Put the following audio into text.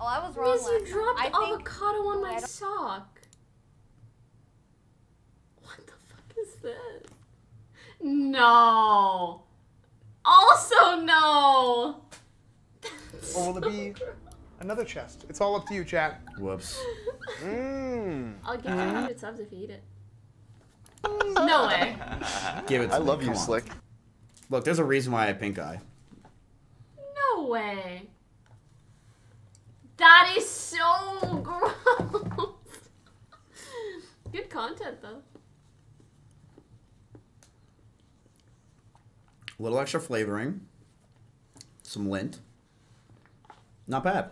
Oh, I was wrong. Miz, you dropped I think avocado on my sock. What the fuck is this? No. Also no. Or will it be another chest? It's all up to you, chat. Whoops. Mmm. I'll give you 100 subs if you eat it. Mm. No way. Give it to I me, love you, on. Slick. Look, there's a reason why I have pink eye. No way. That is so gross. Good content though. A little extra flavoring. Some lint. Not bad.